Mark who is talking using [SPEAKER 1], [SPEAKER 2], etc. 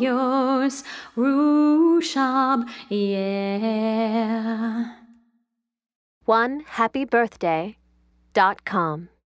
[SPEAKER 1] yours, Rushab, yeah.
[SPEAKER 2] One happy birthday dot com.